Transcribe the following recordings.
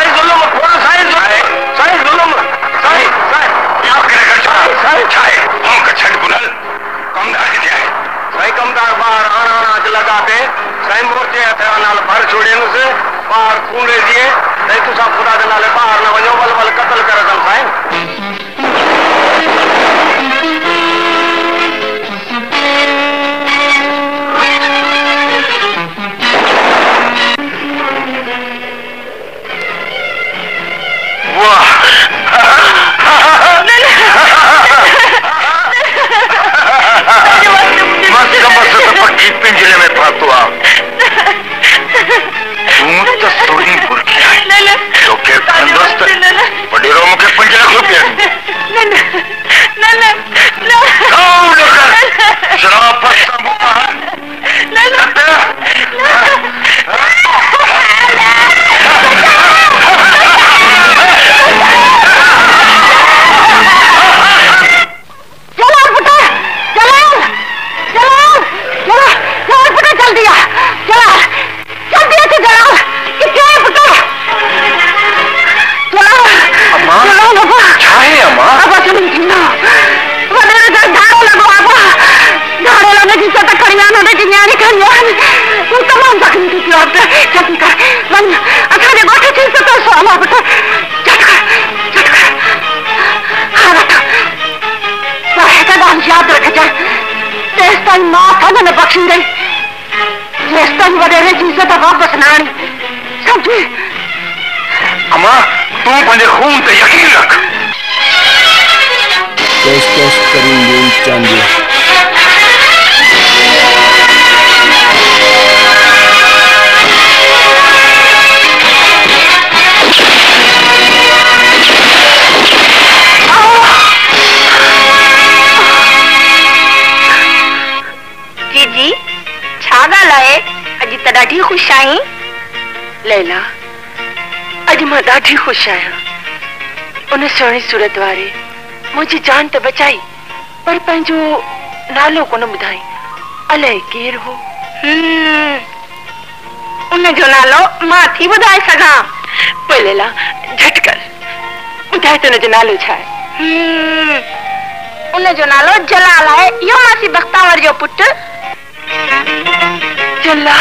साईं जुल्म खोड़ साईं जुल्म साईं जुल्म साईं साईं क्या करेगा छा साईं छाए हम का छट बुनल कमदार किथे आहे साईं कमदार ॿार हाणे हाणे अॼु लॻा पे साईं मोर्चे हथियार नाल भर छोड़ियसि ॿार खून रहिजी साईं तुसां ख़ुदा जे नाले ॿाहिरि न वञो बल बल क़तल करे अथनि साईं तो पक्की पिंजरे में आ तू तो सोनी बुरखी है तो के शराब चलो खड़ियान होने की न्यारी खड़ियान वो तमाम जख्मी की क्लॉट जल्दी कर मन अच्छा ने गोठे चीज़ तो सो अम्मा पुटा चट कर चट कर हाँ बेटा का नाम याद रखजा तेस ताईं माँ थन न बख्शींदई जेस ताईं वॾेरे जी इज़त वापसि न आणी सम्झी अम्मा तू पंहिंजे खून ते यकीन रख। कैश करीम न्यूज़ चांदी। ॻाल्हि आहे अॼु त ॾाढी ख़ुशि आहीं। लैला अॼु माँ ॾाढी ख़ुशि आहियाँ। उन सुहिणी सूरत वारे मुंहिंजी जान त बचाई पर पंहिंजो नालो कोन ॿुधाई। अलाए केरु हो? उनजो नालो माँ थी ॿुधाए सघां। पोइ लैला झट कर। ॿुधाए त उनजो नालो छा आहे? उनजो नालो जलाल आहे। इहो मासी बख्तावर जो पुटु। जला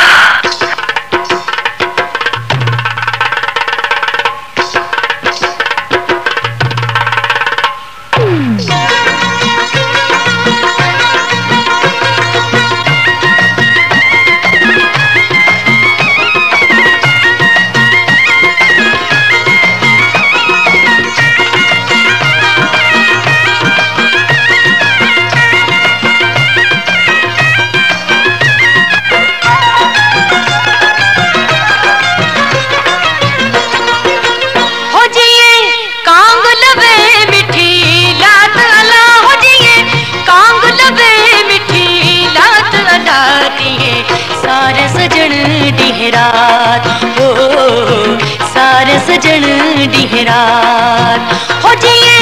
सजन डिहरात हो जिए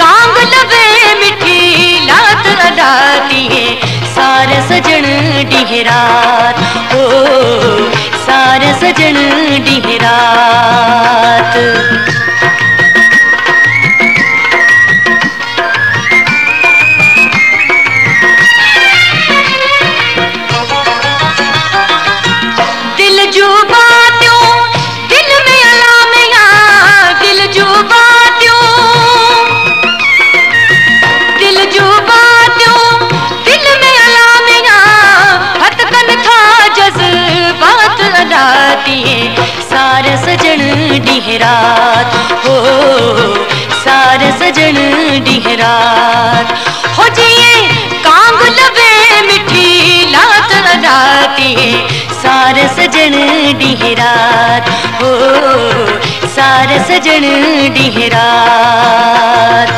कांग लबे मिठी लात अला दिए सार सजन डिहरात हो सार सजन डिहरात सजन डिहरात हो जिए कांग लबे मिठी लात लगाती है सार सजन डिहरात हो सार सजन डिहरात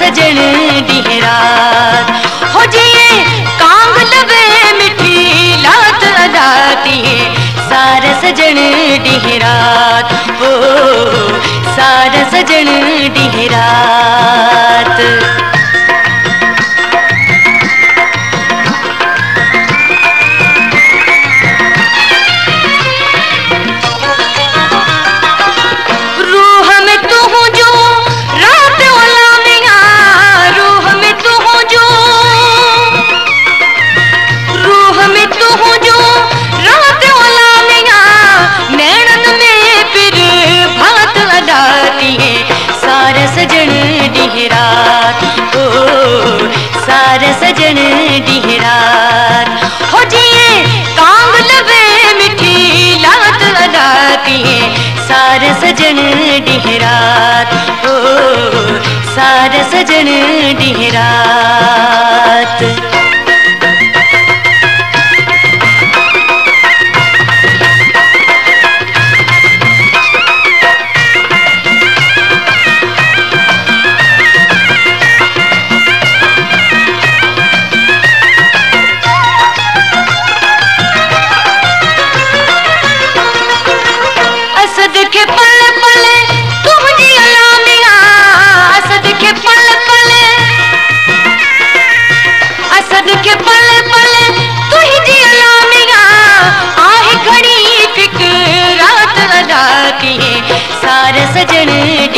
सजन डिहरात हो जिए कांग लवे मिठी लात अदा है। सार सजन डिहरात हो सार सजन ॾींहं सार सजन डिहरात हो सार सजन डीह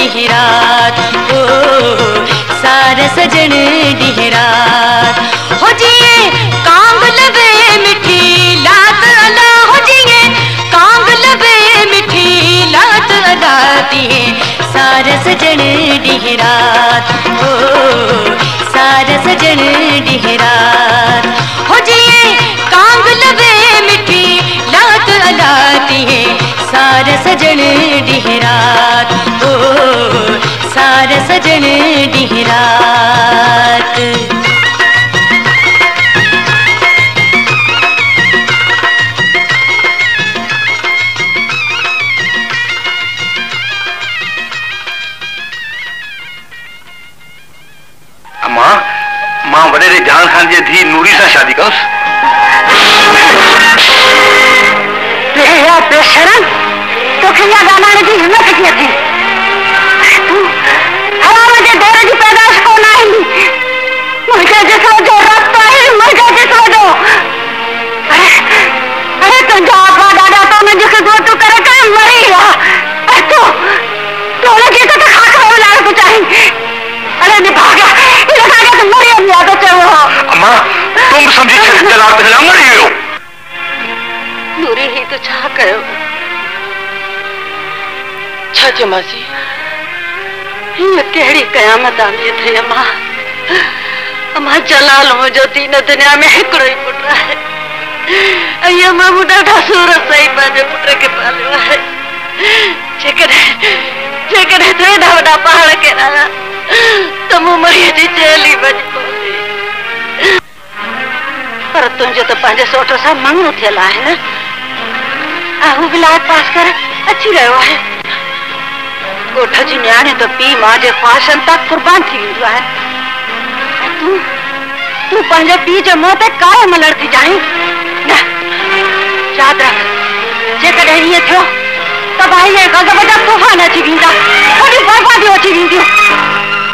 ओ सार सजन डीह रात। हो जिए अम्मा, तुम समझी छॾ जलाल त मरी वियो नूरी ही तो छा कयो छा चयोमांसी हीअ कहिड़ी क़यामत आंदी अथई अम्मा। अम्मा, जलाल मुंहिंजो दीन दुनिया में हिकिड़ो ई पुटु आहे ऐं अम्मा मूं ॾाढा सूर सही पंहिंजे पुट खे पालियो आहे। जेकॾहिं जेकॾहिं तूं हेॾा वॾा पहाड़ किराया त मूं मरीअ जी पर तुंहिंजो त पंहिंजे सोट सां मङणो थियल आहे न ऐं हू विलायत पास करे अची रहियो आहे ॻोठ जी न्याणी त पीउ माँ जे ख्वाहिशनि तां क़ुर्बान थी वेंदियूं आहिनि ऐं तूं तूं पंहिंजे पीउ जे मुंहं ते काए मलण थी रख जेकॾहिं ईअं थियो त भाई गज़ब जा तूफ़ान अची वेंदा वॾियूं अची वेंदियूं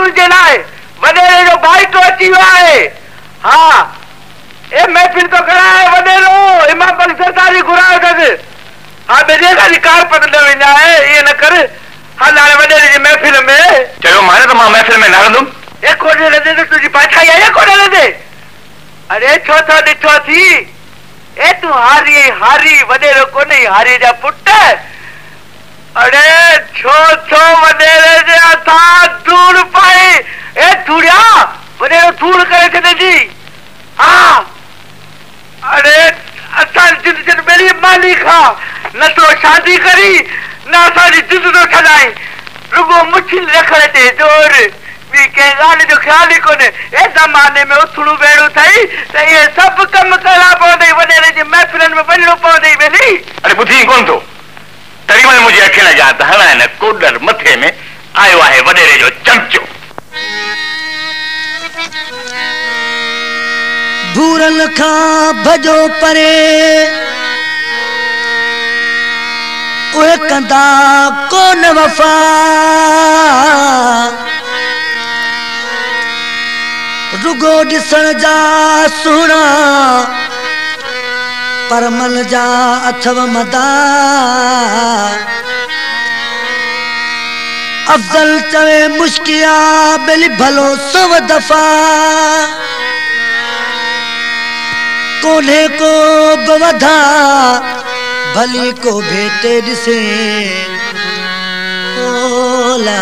तुंहिंजे लाइ वॾेरे जो भाइटो अची वियो आहे हा ए महफ़िल तो कराए वॾेरो इमाम सरदारी घुरायो अथसि हा ॿिए खाली कारपत न वेंदा आहे ईअं न कर। हल हाणे वॾेरे जी महफ़िल में। चयो माने त माँ महफ़िल में न हलंदुमि ए कोने लॻे त तुंहिंजी पाछाई आहे कोने लॻे अरे छो थो ॾिठो थी। ए तूं हारी हारी वॾेरो कोन्हे हारी जा पुट अरे छो छो हथां धूड़ पाए ए धूड़िया वॾेरो धूड़ करे छॾंदी हा। अरे असां जिद जिद मेरी मालिक आहे न तो शादी करी, न असांजी जिद थो छॾाई रुगो मुछिल रखण ते ज़ोर। ॿी कंहिं ॻाल्हि जो ख़्यालु ई कोन्हे ए, ज़माने में उथड़ू वेड़ू अथई त इहे सभु कम करणा पवंदई वॾेरे जी महफ़िलनि में वञिणो पवंदई भेली अरे ॿुधी कोन थो तॾहिं महिल मुंहिंजी अखियुनि जा त हलाइण कोडर मथे में आयो आहे वॾेरे जो चमचो। भूरन खां भॼो परे। उहे कंदा कोन वफ़ा। रुगो ॾिसण जा सुहिणा पर मन जा अथव मदा। अफ़ज़ल चवे मुश्किया, बिल भलो सव दफ़ा। कोन्हे को बि वधा भली को भेटे ॾिसे ओला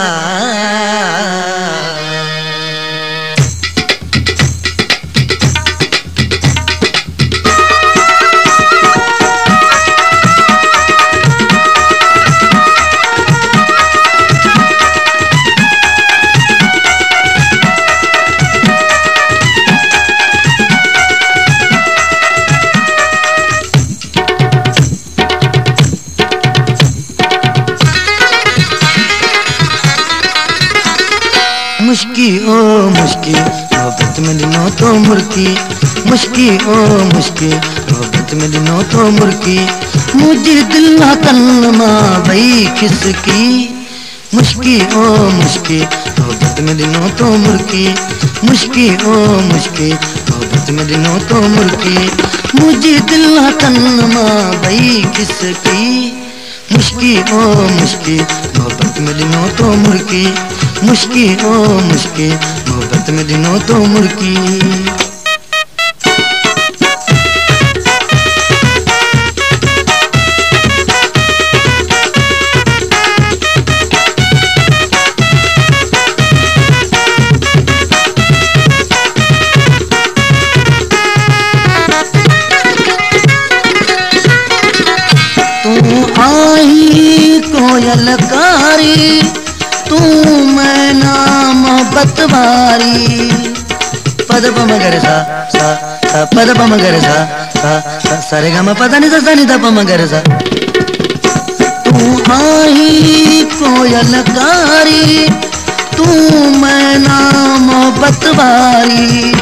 मुर्की मुश्की ओ मुश्की मोहब्बत में दिनों तो मुर्की मुझे दिल ना तन माँ भई खिसकी। मुश्की ओ मुश्की मोहब्बत में दिनों तो मुर्की मुश्की ओ मुश्की मोहब्बत में दिनों तो मुर्की मुझे दिल ना तन माँ भई खिसकी। मुश्की ओ मुश्की मोहब्बत में दिनों तो मुर्की मुश्की ओ मुश्की मोहब्बत में दिनों तो मुर्की सा पद पम गर सा सा सा सारे गा पद नि सा नि द पम गर सा तू आई कोयल कारी, तू मैना मोहब्बत वारी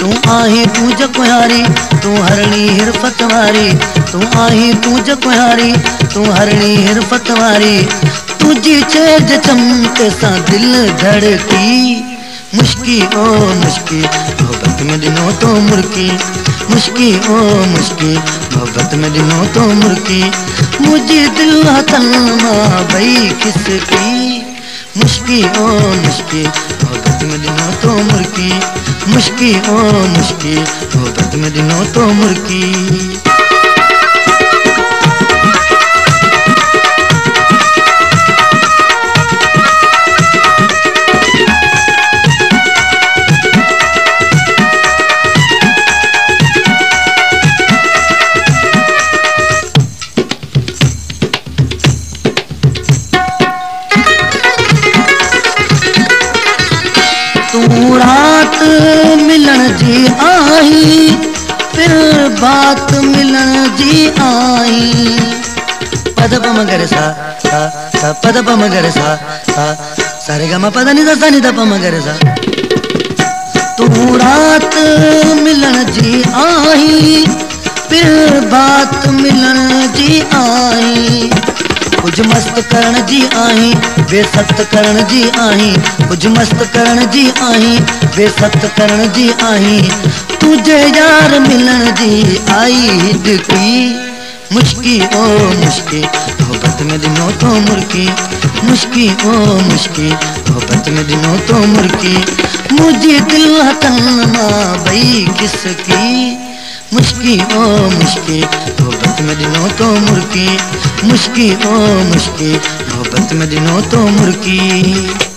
तू आही तू जकुहारी तू हरणी हिरफत वारी। तू आही तू जकुहारी तू हरणी हिरफत वारी। तुझी छेज चमके सा दिल धड़की। मुश्की, ओ मुश्की मोहब्बत में दिनों तो मुर्की। मुश्की, ओ मुश्की मोहब्बत में दिनों तो मुर्की। मुझे दिल तन्ना भाई मुश्किल मुश्की, ओ मुश्की मोहब्बत में दिनों तो मुर्की। मुश्की, ओ मुश्की मोहब्बत में दिनों तो मुर्की। सा सा सा, पद पम गर सा सा सारे गा मा पद नि सा सा नि द पम गर सा। तू रात मिलन जी आई, फिर बात मिलन जी आई। कुछ मस्त करण जी आई बेसत करण जी आई। कुछ मस्त करण जी आई बेसत करण जी आई। तुझे यार मिलन जी आई हिदकी मुश्की ओ मुश्की मोहब्बत में दिनों तो मुर्की मुश्की, ओ मुश्की। मोहब्बत में दिनों तो मुर्की मुझे दिल तन्ना बई किसकी? मुश्की, ओ मुश्की। मोहब्बत में दिनों तो मुर्की मुश्की, ओ मुश्की। मोहब्बत में दिनों तो मुर्की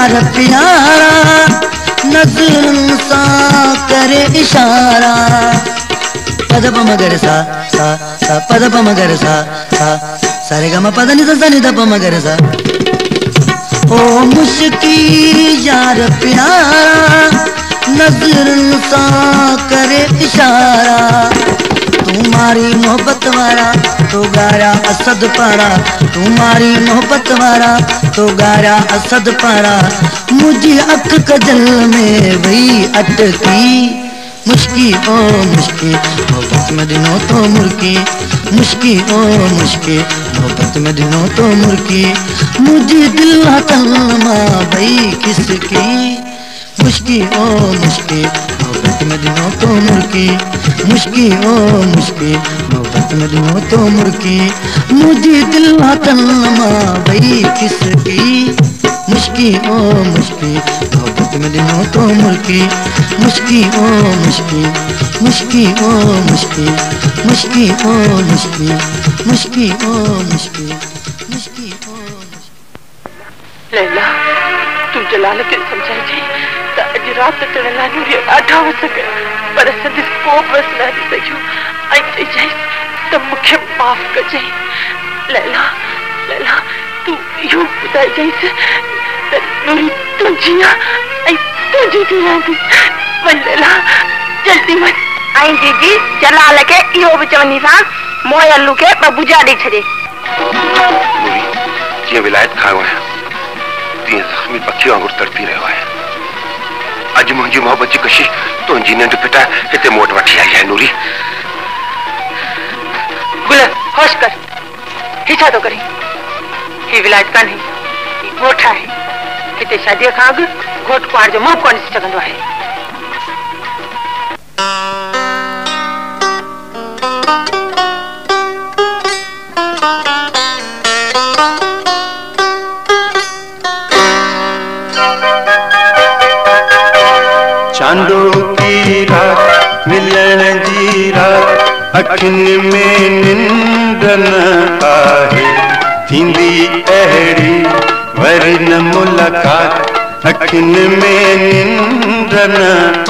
यार प्यारा, नज़र सा करे इशारा। पद मगर सा सा सा पद मगर सा सा, सारे गा पद नि सा नि द मगर सा। ओ मुश्की यार प्यारा, नज़र सा करे इशारा। तुम्हारी मोहब्बत वारा तो गारा असद पारा। तुम्हारी मोहब्बत वारा तो गारा असद पारा। मुझे अख कजल में वही अटकी। मुश्की ओ मुश्की, मोहब्बत में दिनों तो मुर्की मुश्की ओ मुश्की, मोहब्बत में दिनों तो मुर्की मुझे दिल तलमा भाई किसकी? मुश्की ओ मुश्की मोहब्बत में दिनों तो मुर्की मुश्की, ओ मुश्की मोहब्बत में दिनों तो मुर्की मुझे दिल तलमा भाई किसकी? मुश्की, ओ मुश्की मोहब्बत में दिनों तो मुर्की मुश्की, ओ मुश्की मुश्की, ओ मुश्की मुश्की, ओ मुश्की मुश्की, ओ मुश्की मुश्की, ओ लैला तुमच्या लालके समजायचे आठावं सगळं पर सधीच कोप बसला सगळं ऐकते जाईस तर मुख्य माफ़ कजे लैला लैला तू यूँ ॿुधाए जाईस त नुरी तुंहिंजी आहे ऐं तुंहिंजी थी रहंदी वञ लैला जल्दी वञ ऐं दीदी जलाल खे इहो बि चवंदीसां मोयलू खे ॿ भुजा ॾेई छॾे नूरी जीअं विलायत खायो आहियाँ तीअं ज़ख़्मी पखी वांगुरु तड़पी रहियो आहियाँ अॼु मुंहिंजी मोहब्बत जी कशिश तुंहिंजी निंड पिटा हिते मूं वटि वठी आई है नूरी। गुल, होश कर। ही छा थो करे। ही विलायत कान्हे नहीं ॻोठ आहे हिते शादीअ खां अॻु घोट कुंवार जो मुंहुं कोन ॾिसी सघंदो आहे। रात अखियुनि में निंदन आहे थींदी अहिड़ी वरी न मुलाक़ात अखियुनि में निंदन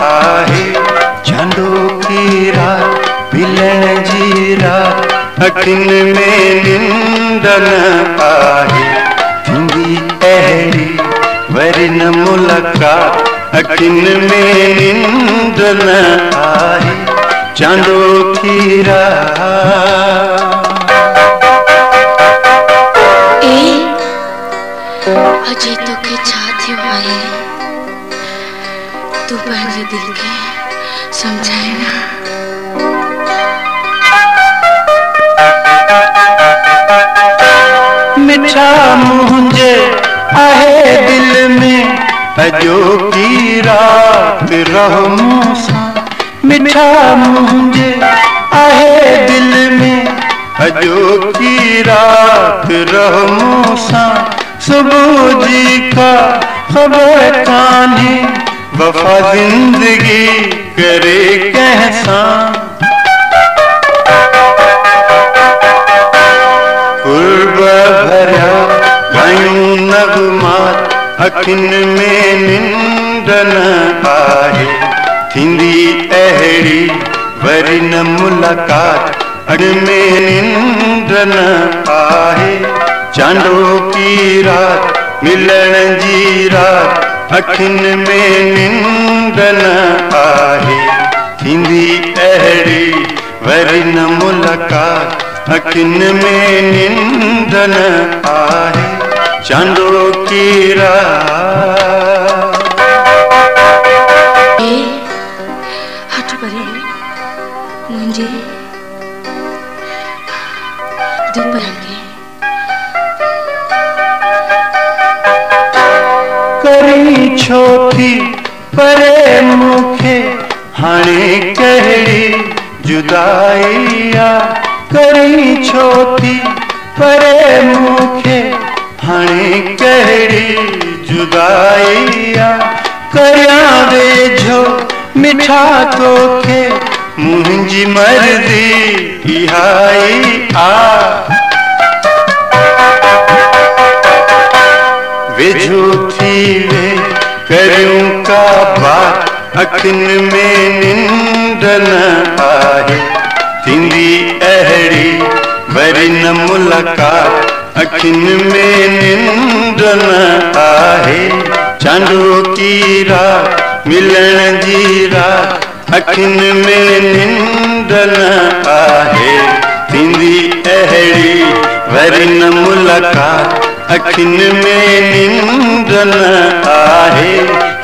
आहे चांदो की रात मिलण जी रात अखियुनि में निंदन आहे थींदी अहिड़ी वरी न मुलाक़ात अखियुनि में निंदन आहे चांदो की रात ए अजय थियो आहे तूं पंहिंजे दिलि खे सम्झाए न। मिठा मुंहिंजे आहे दिल में अजो की रात रहो मूं सां। मिठा मुंहिंजे आहे दिल में। अजो की रात रहो मूं सां जी का ख़बर कान्हे वफ़ा ज़िंदगी करे कंहिंसां कुर्ब भरिया गायूं नगमात अखियुनि में निंड न आहे थींदी अहिड़ी वरी न मुलाक़ात अग में निंड न आहे चांडो की रात मिलण जी रात, अखिन में निंड न आहे थींदी अहिड़ी वरी मुलाक़ात, अखिन में निंड आहे चांडो की रात करी छो थी परे मूंखे, हाणे कहिड़ी जुदाई आ करी छो थी परे मूंखे, हाणे कहिड़ी जुदाई आ करियाँ वेझो मिठा तोखे, मुंहिंजी मर्ज़ी इहा ई आ। वेझो थी वे करियूं का बात अखिन में निंड न आहे। थींदी अहिड़ी वरी न मुलाक़ात अखिन में निंड न आहे। चांडो की रात मिलण जी रात अखिन में निंड न आहे। थींदी अहिड़ी वरी न मुलाक़ात अखिन में निंदन आहे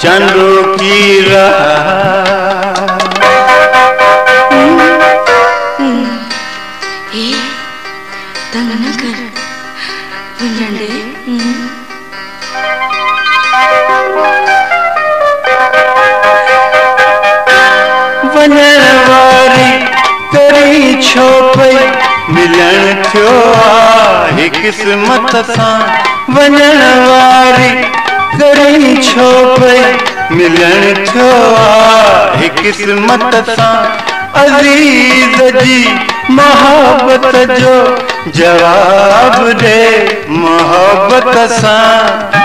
चंदो की तंग तेरी छोपई थियो आहे क़िस्मत सां वञण वारी करी क़िस्मत सां अज़ीज़ जी जो जवाब ॾे मोहबत सां।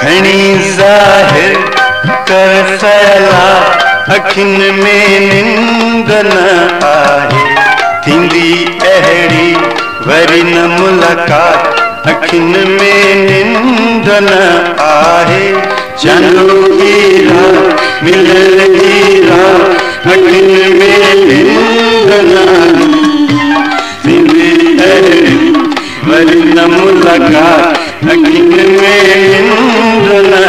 खणी ज़ाहिर कर फैला अखिन में निंदन आहे, थींदी अहिड़ी वरी न मुलाक़ात। अखिन में निंदन आहे चलो हीरा, मिलल हीरा। अखिन में निंदन वरी न मुलाक़ात। अखिन में निंदन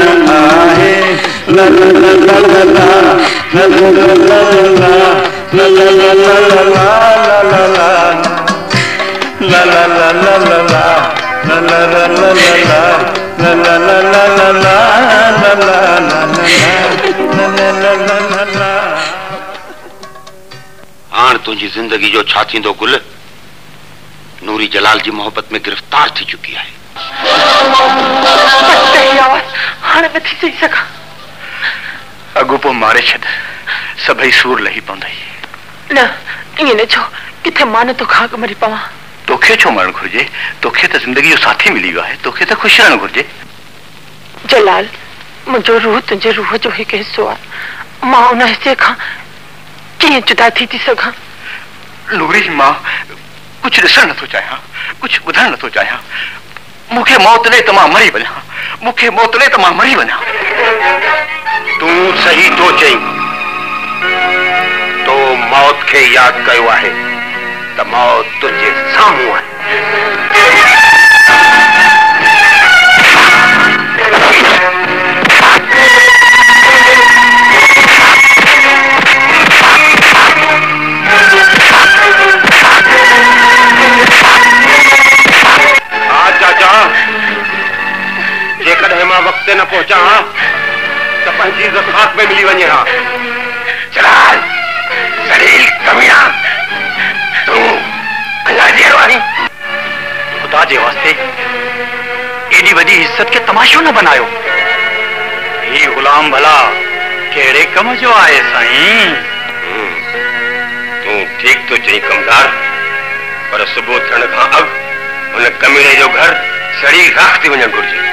ला ला ला ला ला ला ला ला ला ला ला ला ला ला ला हाण तुंहिंजी ज़िंदगी जो छा थींदो गुल, नूरी जलाल जी मोहबत में गिरफ़्तार थी चुकी आहे हाणे नथी चई सघां अॻो मारे छॾ सभई सूर लही पवंदई न ईअं न छो किथे माँ नथो खाक मरी पवां। तोखे छो मरणु घुरिजे? तोखे त ज़िंदगी जो साथी मिली वियो आहे। तोखे त ख़ुशि रहणु घुरिजे। जलाल मुंहिंजो रूह तुंहिंजे रूह जो हिकु हिसो आहे माँ उन हिसे खां कीअं जुदा थी थी सघां? नूरी माँ कुझु ॾिसणु नथो चाहियाँ। कुझु ॿुधणु नथो चाहियाँ। मूंखे मौत ॾे त माँ मरी वञा मूंखे मौत ॾे त माँ मरी वञा तूं सही थो चई। तो मौत के याद कयो आहे, त मौत तुंहिंजे साम्हूं आहे। जेकॾहिं माँ वक़्त ते न पहुचां, हा? त पंहिंजी इज़त खाक में मिली वञे हा? चलाल सलील कमीना तूं अल्लाह जी वारी ख़ुदा जे वास्ते एॾी वॾी इज़त खे तमाशो न बनायो। ही ग़ुलाम भला कहिड़े कम जो आहे साईं? तूं ठीक थो चई, कमदार, पर सुबुह थियण खां अॻु हुन कमीने जो घर सड़ी राख थी वञणु घुरिजे।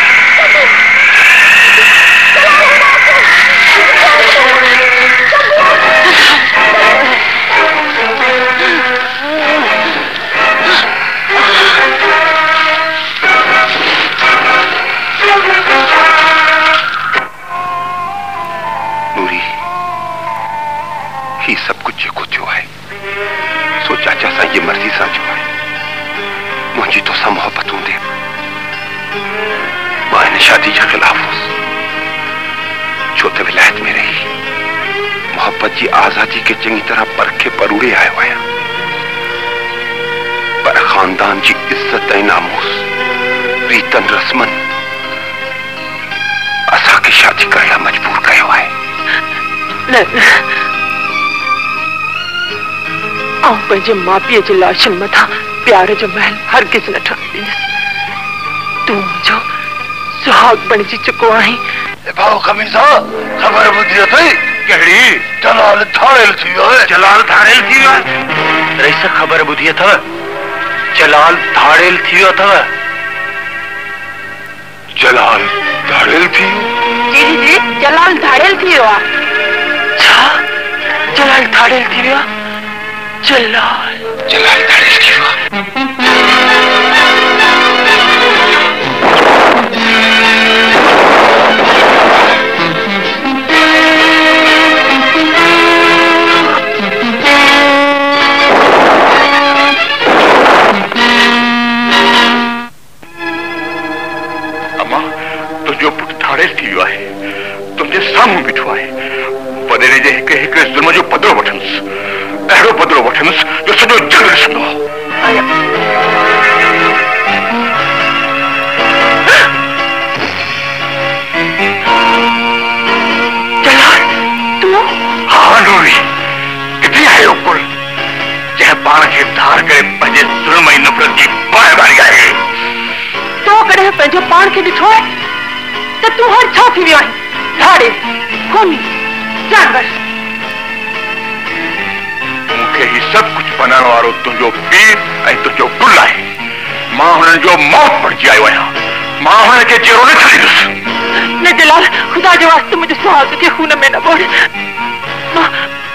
पंहिंजे माउ पीउ जे लाशनि मथां प्यार जो महल हरगिज़ न ठहंदीसि तूं मुंहिंजो सुहाग बणिजी चुको आहीं भाउ खमीसा ख़बर ॿुधी अथई कहिड़ी? जलाल थाड़ेल थी वियो आहे जलाल थाड़ेल थी वियो आहे रईस ख़बर ॿुधी अथव जलाल थाड़ेल थी वियो अथव जलाल धाड़ेल थी? जी जी जी जलाल धाड़ेल थी वियो आहे छा जलाल धाड़ेल थी वियो आहे जलाल जलाल धाड़ेल थी वियो आहे अम्मा तुंहिंजो पुटु थाड़ेल थी वियो आहे। तुंहिंजे साम्हूं बीठो आहे। वॾेरे जे हिक हिकिड़े ज़ुल्म जो बदिलो वठंदुसि अहिड़ो बदिलो वठंदुसि जो सॼो जग ॾिसंदो तूं हा पाण खे धार करे पंहिंजे ज़ुल्म ऐं नफ़रत जी बाहि बारी आहे तो कॾहिं पंहिंजो पाण खे ॾिठो आहे त तूं हाणे छा थी वियो आहीं धाड़े खूनी जानवर सभु कुझु बनाइण वारो तुंहिंजो पीर ऐं तुंहिंजो कुल आहे माँ हुननि जो मौत बणिजी आयो आहियाँ माँ हुननि खे चेरो न छॾींदुसि न जलाल खुदा जो वास्ते मुंहिंजे सुहाग खे खून में न बोड़ माँ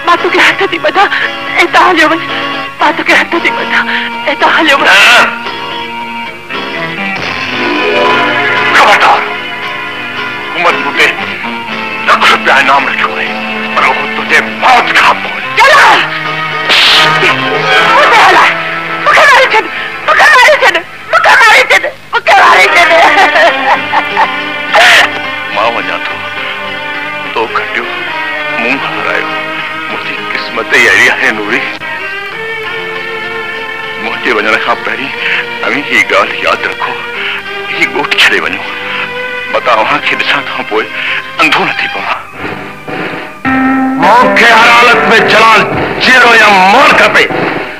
माँ तोखे हथ थी ॿधां ऐं तव्हां हलियो वञ माँ तोखे हथ थी ॿधां ऐं तव्हां हलियो वञ खबरदार हुकूमत मूंखे लख रुपया इनाम रखियो आहे पर उहो तुंहिंजे मौत खां माँ वञा थो तो खटियो मुंहुं हारायो। मुंहिंजी क़िस्मत ई अहिड़ी नूरी। मुंहिंजे वञण खां पहिरीं तव्हीं रखो। ही ॻोठ छॾे वञो माँ खां अंधो न थी मूंखे हर हालत में जलाल चेरो या मोर खपे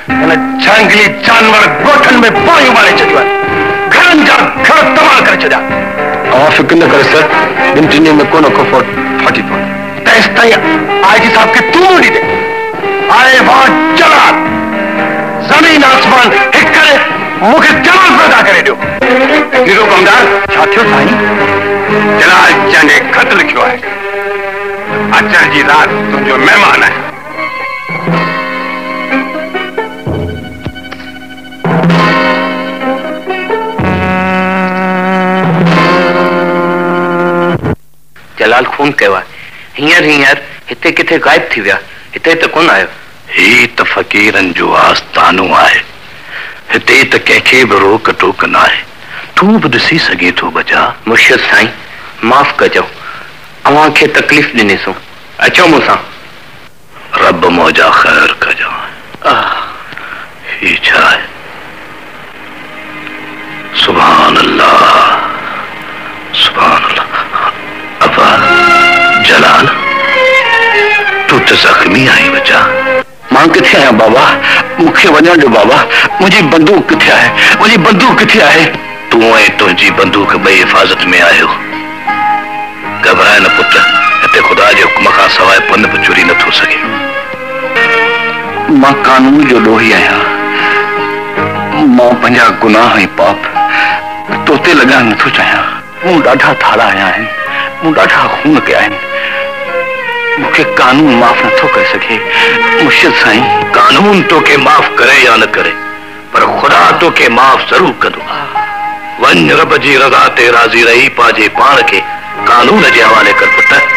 झंगली जानवर ॻोठनि में पाणी मारे छॾियो आहे घरनि जा घर तबाह करे छॾिया तव्हां फ़िक्र न करे सर? ॿिनि टिनि में को न को फॉट फाटी पवंदो तेस ताईं आई जी साहब के तू ॾी दे। आए वहाँ जलाल। ज़मीन आसमान हिक करे मूंखे जलाल पैदा करे ॾियो नीरो कमदार छा थियो साईं जलाल जंहिंजे ख़त लिखियो आहे अचण जी राति तुंहिंजो महिमान आहे जलाल खून कयो आहे हींअर हींअर हिते किथे गायब थी विया? हिते त कोन आयो? ही त फ़क़ीरनि जो आस्तानो आहे। हिते त कंहिंखे बि रोक टोक न आहे तूं बि ॾिसी सघे थो बचा मुर्शिद साईं माफ़ कजो। अव्हां खे तकलीफ़ ॾिनीसूं। अचो मूंसां। रब मौजा ख़ैर कजां ही छा आहे अल्लाह सुभान अल्लाह अबा जलाल तूं त ज़ख़्मी आई बचा माँ किथे आहियाँ बाबा? मूंखे वञण ॾियो बाबा। मुंहिंजी बंदूक किथे आहे? मुंहिंजी बंदूक किथे आहे? तूं ऐं तुंहिंजी बंदूक ॿई हिफ़ाज़त में आहियो घबराए न पुट हिते ख़ुदा जे हुकुम खां सवाइ पन बि चुरी नथो सघे माँ कानून जो ॾोही आहियाँ माँ पंहिंजा गुनाह ऐं पाप। तोते लॻाइण नथो चाहियाँ मूं ॾाढा थाड़ा आया आहिनि मूं ॾाढा खून कया आहिनि मूंखे कानून माफ़ नथो करे सघे। मुर्शिद साईं कानून तोखे माफ़ करे या न करे। पर ख़ुदा तोखे माफ़ ज़रूर कंदो। वञ रब जी रज़ा ते राज़ी रही पंहिंजे पाण खे कानून जे हवाले कर पुट।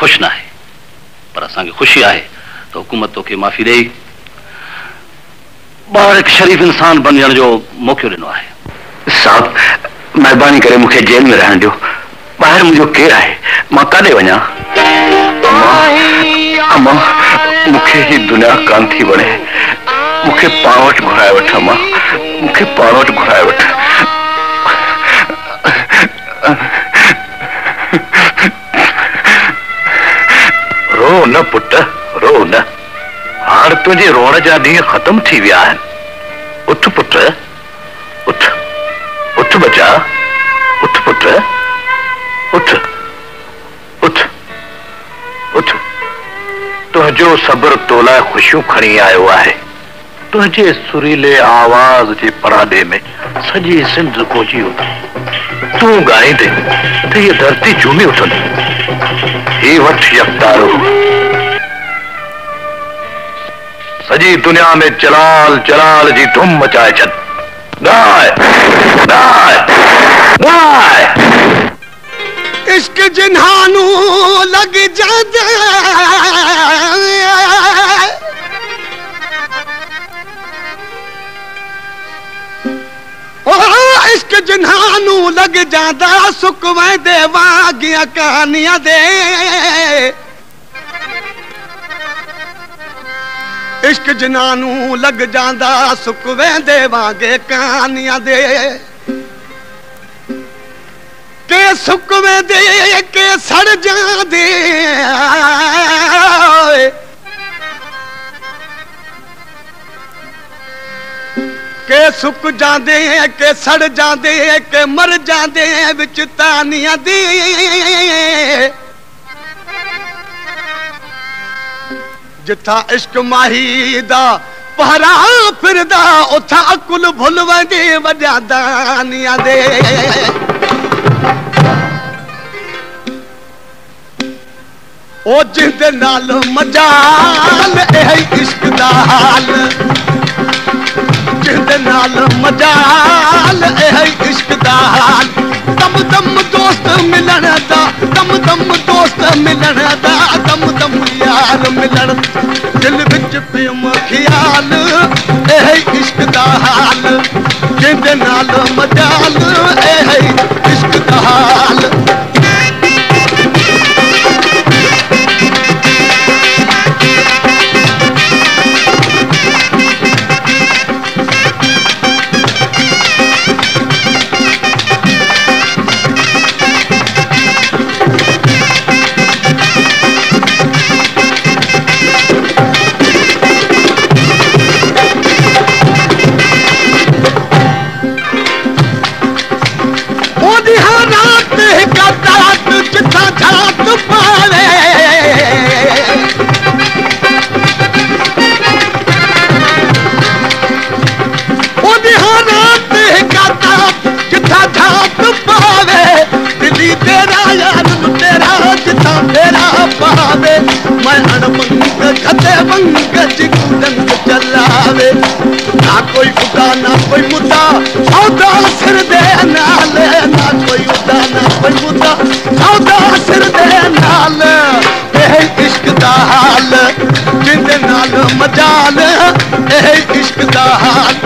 ख़ुशि न आहे पर असांखे ख़ुशी आहे त हुकूमत तोखे माफ़ी ॾेई ॿार हिकु शरीफ़ इंसान बणजण जो मौक़ो ॾिनो आहे। साहब महिरबानी करे मूंखे जेल में रहण ॾियो। ॿाहिरि मुंहिंजो केरु आहे? माँ काॾे वञा? अम्मा मूंखे ही दुनिया कान थी वणे। मूंखे पाण वटि घुराए वठ अम्मा। मूंखे पाण वटि घुराए वठ। रो न पुट रो न हाणे तुंहिंजे रोअण जा ॾींहं ख़तम थी विया उथ पुट उथ उथ बचा उथ पुट। उथ उथ उथ तुंहिंजो सब्र तो लाइ ख़ुशियूं खणी आयो आहे। तुंहिंजे सुरीले आवाज़ जे पराडे में सॼी सिंध उथी तूं ॻाईंदे त हीअ धरती झूमी उथंदी ही वठ यकतारो दुनिया में जलाल जलाल जी धुम मचाए छॾ दाए, दाए, दाए। इश्क जिन्हानू लग जाते ओ इश्क जिन्हानू लग जादा सुकवे दे वागिया कहानियाँ दे इश्क जिन्हानू लग जादा सुकवे दे वागे कहानियाँ दे के सुकवे दे के सड़ जांदे के सुक जांदे के सड़ जांदे के मर जांदे विच तानियाँ दी जिथा इश्क माही दा पहरा फिरदा उथा अकुल भुल वंदे वॾा दानियाँ दे ओ जिंद नाल मजाल ए इश्क दा हाल जिंद नाल मजाल ए इश्क दा हाल। दम दोस्त मिलण दा दम दम दोस्त मिलण दा दम दम यार मिलण दिल विच प्रेम ख्याल हाल। जिंद नाल मजाल इश्क हाल ਕੋਈ ਮੁੱਦਾ ਸੌਦਾ ਸਿਰ ਦੇ ਨਾਲ ਨਾ ਕੋਈ ਮੁੱਦਾ ਸੌਦਾ ਸਿਰ ਦੇ ਨਾਲ ਇਹ ਇਸ਼ਕ ਦਾ ਹਾਲ ਜਿੰਦੇ ਨਾਲ ਮਜਾਲ ਇਹ ਇਸ਼ਕ ਦਾ ਹਾਲ।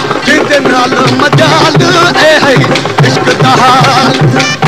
नाल मजाल ए इश्क दा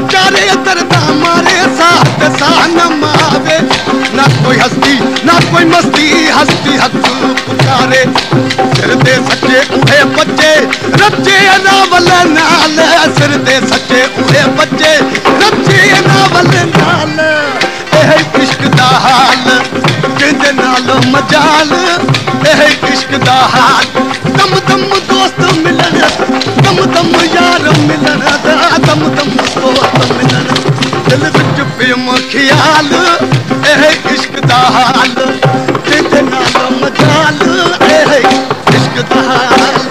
ਖਾਕ ਚਾਰੇ ਦਰਦਾ ਮਾਰੇ ਸਾਥ ਸਾਹ न मावे ना कोई हस्ती ना कोई मस्ती हस्ती हक पुकारे सिर दे सच्चे उहे बच्चे रच्चे नावल नाल सिर दे सच्चे उहे बच्चे रच्चे नावल नाल ਇਹ ਇਸ਼ਕ ਦਾ ਹਾਲ ਕਹਿੰਦੇ ਨਾਲ ਮਜਾਲ ਇਹ ਇਸ਼ਕ ਦਾ ਹਾਲ ਦਮ ਦਮ ਦੋਸਤ ਮਿਲਣ தம் தம் யாரும் மிலனதா தம் தம் தோத்தம் மிலன दिल विच पिम ख्याल एह इश्क दा हाल। ते नाल मजाल एह इश्क दा हाल।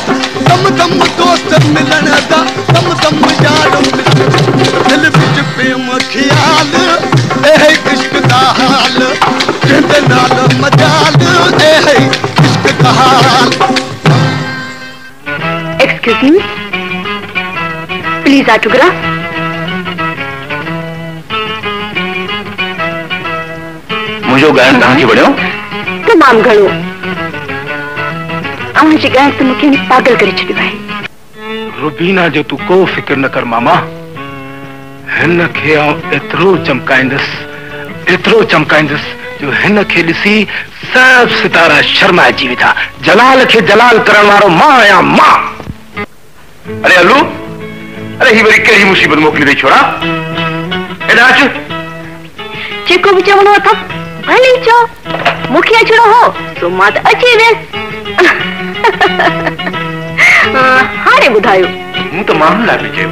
दम तो दोस्त मिलन दा दम दम यार दिल बिच प्रेम ख्याल ए है इश्क दा हाल। जिंद नाल मजाल ए है इश्क दा हाल। एक्सक्यूज मी प्लीज़ ऑटोग्राफ मुझे गायन तव्हांखे वणियो तमाम घणो अव्हांजे ॻाइण त मूंखे पागल करे छॾियो रुबीना जो तूं को फ़िक्र न कर मामा। हिन खे आउं एतिरो चमकाईंदुसि एतिरो चमकाईंदुसि जो हिन खे ॾिसी सभु सितारा शर्माइजी वेठा। जलाल खे जलाल करण वारो माँ आहियाँ माँ। अरे अल्लू अरे ही वरी कहिड़ी मुसीबत मोकिली अथई छोरा? हेॾां अच जेको बि चवणो अथव भली चओ। मूंखे अचिणो हो सो माँ त अची वियसि हाणे ॿुधायो मूं त माण्हुनि लाइ बि चयो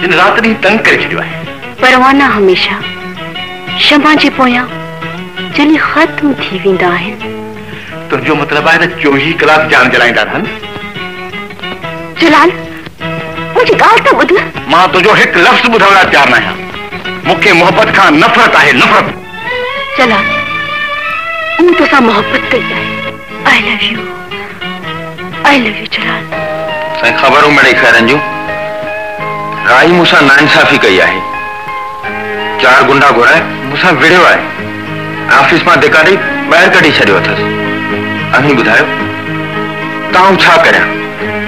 जिन राति ॾींहुं तंग करे छॾियो आहे परवाना हमेशा क्षमा जे पोयां जली ख़त्म थी वेंदा आहिनि तुंहिंजो मतिलबु आहे त चोवीह कलाक जान जलाईंदा रहनि जलाल मुंहिंजी ॻाल्हि त ॿुध माँ तुंहिंजो हिकु लफ़्ज़ ॿुधण लाइ तयारु न आहियाँ मूंखे मोहबत खां नफ़रत आहे नफ़रत जलाल मूं तोसां मोहबत कई आहे I love you I love you Jalal Sain ख़बरूं मिड़ई खैरनि जूं राई मूंसां नाइंसाफ़ी कई आहे चार गुंडा घोड़ा मूंसां विड़ियो आहे ऑफ़िस माँ धिकारी ॿाहिरि कढी छॾियो अथसि अहीं ॿुधायो तव्हां छा करियाँ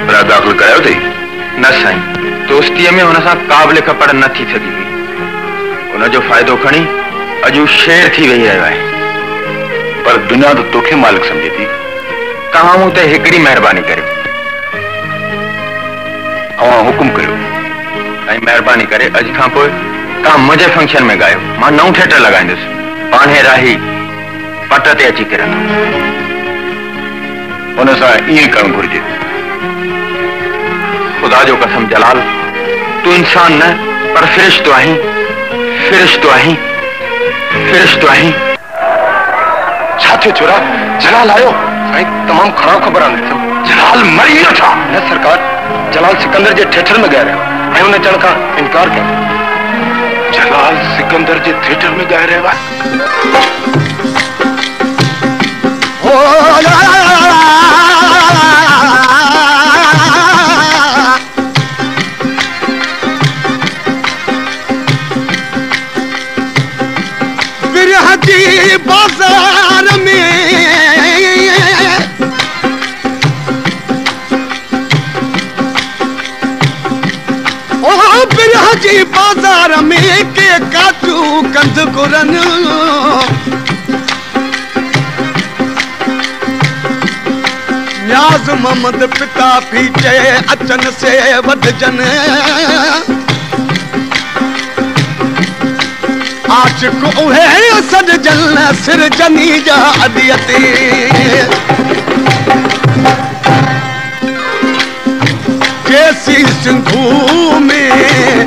पर दाख़िल कयो अथई न साईं दोस्तीअ में हुन सां का बि लिख न थी सघी हुई हुनजो फ़ाइदो खणी अॼु शेर थी वेही रहियो आहे। पर दुनिया तो तोखे मालिक समझे थी। ते अवां हुकुम करे। खां फ़ंक्शन में ॻायो माँ नओं थिएटर लॻाईंदुसि। पाणे राही पट ते अची किरंदो हुन ख़ुदा जो कसम, जलाल, तूं इंसान न, पर फ़िरिश्तो आहीं। फ़िरिश्तो आहीं। फ़िरिश्तो आहीं। छा छोरा जलाल आयो। साईं तमामु ख़राब ख़बर आहे जलाल मरी वियो छा न सरकार जलाल सिकंदर जे थिएटर में ॻाए रहियो ऐं हुन चवण खां इनकार कयो जलाल सिकंदर जे थिएटर में ॻाए रहे जी बाज़ार में जी बाज़ार में के काचू कंद गुरन न्याज़ मोहम्मद पिता पीछे अचन से वधजन आशिक उहे सजजन, सिर जनी जा अदियते। जैसी सिंधु में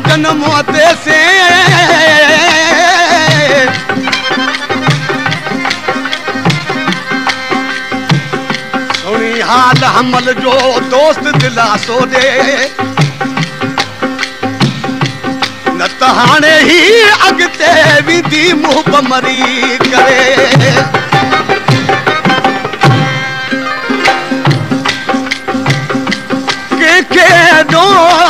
सघां साजन मूं ते से। सुणी हाल हमल जो दोस्त दिलासो ॾे न त हाणे ई अॻिते वेंदी मुंहुं मरी करे। के दो दिया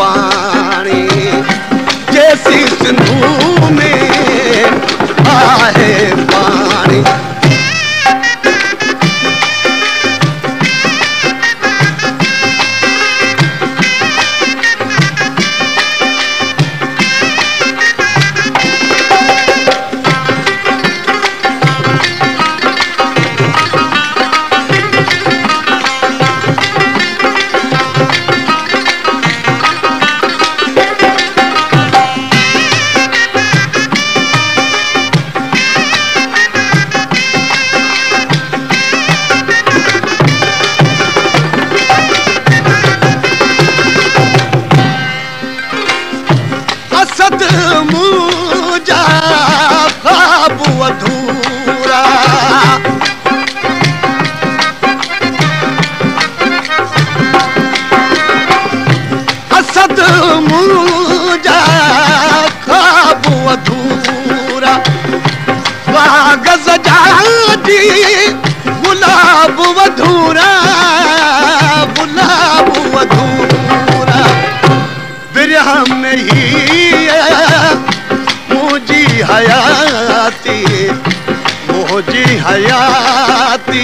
पानी जैसी सिंधु में आहे हयाती मोजी हयाती।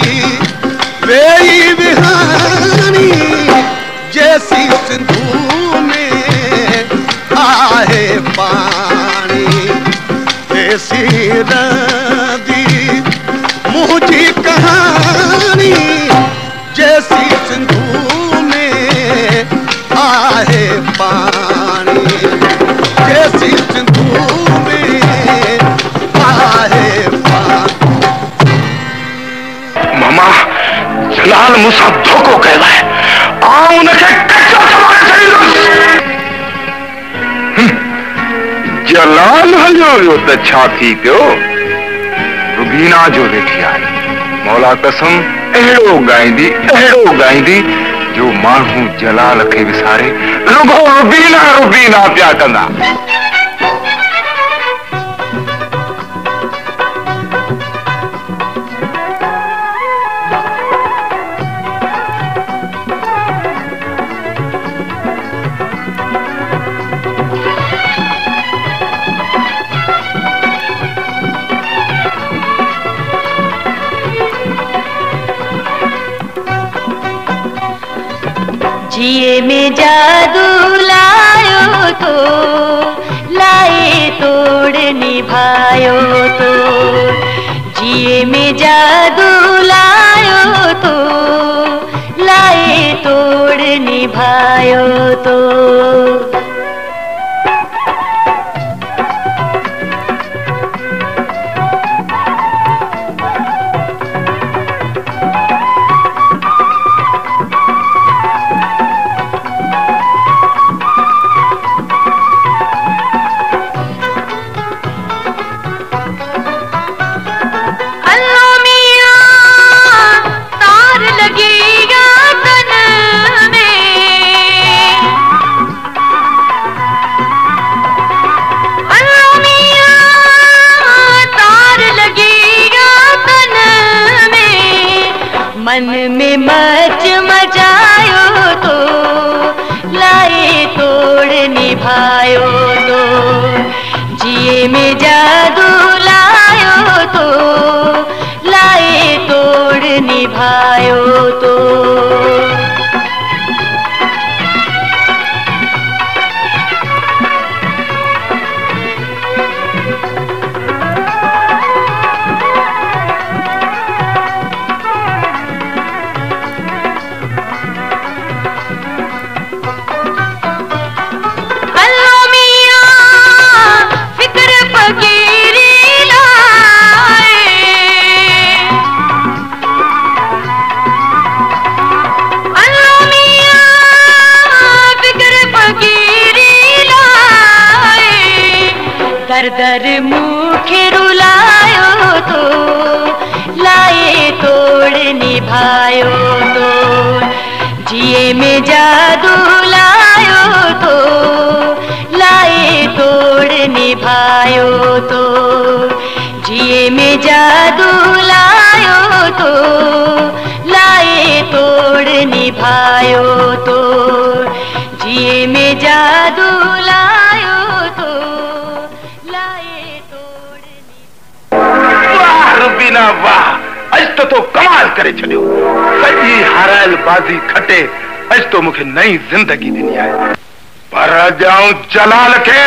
वेई विहानी जैसी सिंधु जलाल मूंसां धोखो कयो आहे आउं उनखे कचो समारे छॾींदुसि जलाल हलियो वियो त छा थी पियो? रुबीना जो वेठी आहे मौला कसम, अहिड़ो ॻाईंदी अहिड़ो ॻाईंदी जो माण्हू जलाल खे विसारे, रुगो रुबीना रुबीना पिया कंदा। जिए में जादू लायो तो लाए तोड़ निभायो तो। जिए में जादू लायो तो लाए तोड़ निभायो तो। जिए में जादू लायो तो लाए तोड़ निभायो तो। जिए में जादू लायो तो लाए तोड़ वाह रुबीना वाह तो तो कमाल करे बाज़ी खटे तो नई ज़िंदगी ॾिनी आहे। पर ॼाऊं जलाल खे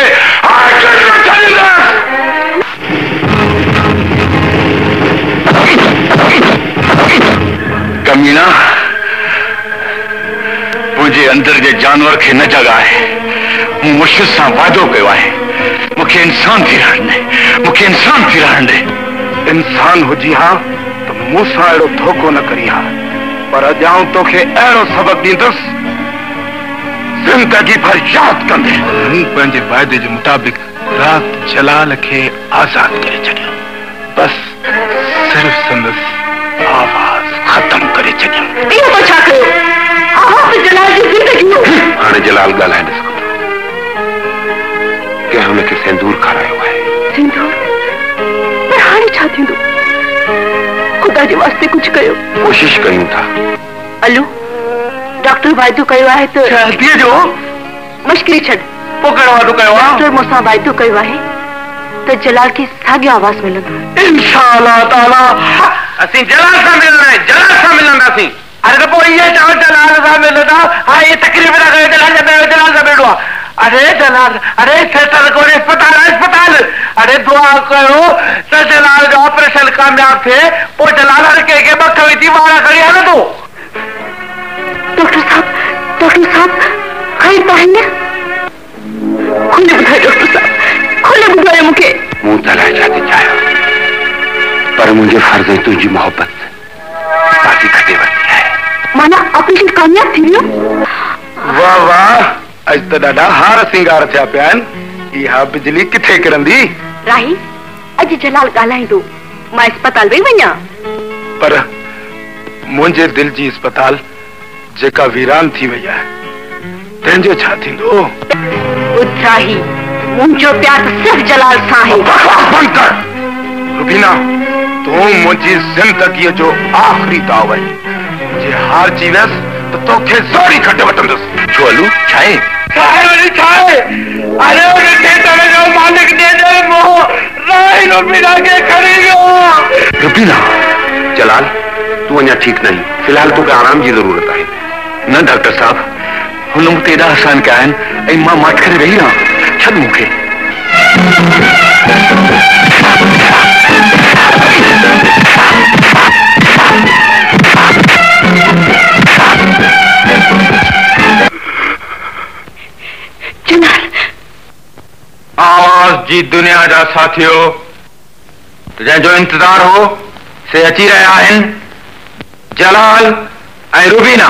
हार करे कमीना मुंहिंजे अंदर जे जानवर खे न जगाए मूं मुश्किल सां वाइदो कयो इंसान थी रहण ॾे मूंखे इंसान थी रहण ॾे इंसान हा त मूं सां अहिड़ो धोखो न करी हा। पर ॼाऊं तोखे अहिड़ो सबक ॾींदुसि ज़िंदगी भर यादि कंदे मूं पंहिंजे वाइदे जे मुताबिक़ राति जलाल खे आज़ाद करे छॾियो बस सिर्फ़ संदसि आवाज़। तो छा कयो आवाज़ जलाल जी ज़िंदगी हो। हाणे जलाल ॻाल्हाए ॾिस कंहिं हुनखे सिंदूर खारायो आहे सिंदूर? पर हाणे छा थींदो ख़ुदा जे वास्ते कुझु कयो कोशिश कयूं था। अलू डॉक्टर वाइदो कयो आहे त शादीअ जो? मश्किरी छॾ। पोइ कहिड़ो वाइदो कयो आहे डॉक्टर मूंसां वाइदो कयो आहे त जलाल खे साॻियो आवाज़ मिलंदो इंशाअल्लाह ताला। असीं जलाल सां मिलंदा जलाल सां मिलंदासीं। अरे त पोइ इहे चओ जलाल सां मिलंदा हा इहे तकलीफ़ था कयो जलाल सां मिलंदो जलाल सां मिलंदो अरे जलाल अरे सेठल कोन्हे अस्पताल अस्पताल। अरे दुआ कयो त जलाल जो ऑपरेशन कामयाब थिए पोइ जलाल हर कंहिंखे ॿ विधी वारा खणी हलंदो डॉक्टर साहब डॉक्टर साहब ख़ैर त आहिनि खुले ॿुधायो डॉक्टर साहब। खुले ॿुधायो मूंखे मूं तलाए छा थी पर मुंहिंजे फर्ज़ ऐं तुंहिंजी मोहबत अॼु त ॾाढा हार सिंगार थिया पिया आहिनि इहा बिजली किथे किरंदी? राही अॼु जलाल ॻाल्हाईंदो। माँ अस्पताल वेई वञा। पर मुंहिंजे दिलि जी अस्पताल जेका वीरान थी वई आहे तंहिंजो छा थींदो? ॿुधाही मुंहिंजो प्यार सिर्फ़ जलाल सां आहे बंदि कर। रुबीना तूं मुंहिंजी ज़िंदगीअ जो आख़िरी दाव आहीं। जे हारजी वियसि त तोखे ज़ोरी खटे वठंदुसि। छो हलू? छा आहे रुबीना जलाल, तूं अञा ठीकु न आहीं फ़िलहाल तोखे आराम की ज़रूरत है। न, डॉक्टर साहब हुन मूंखे एॾा आसान कया आहिनि माँ मट करे रहां छॾ मूंखे। जलाल जी दुनिया जा साथियो जो इंतज़ार हो से अची रहा है जलाल ऐं रुबीना।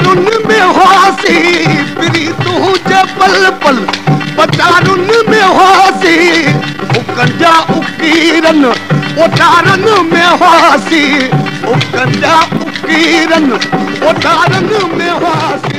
पटारुन में होसी प्री तू जे पल पल पचारुन में होसी उकंजा उकीरन उठारन में होसी उकंजा उकीरन, उतारन में होसी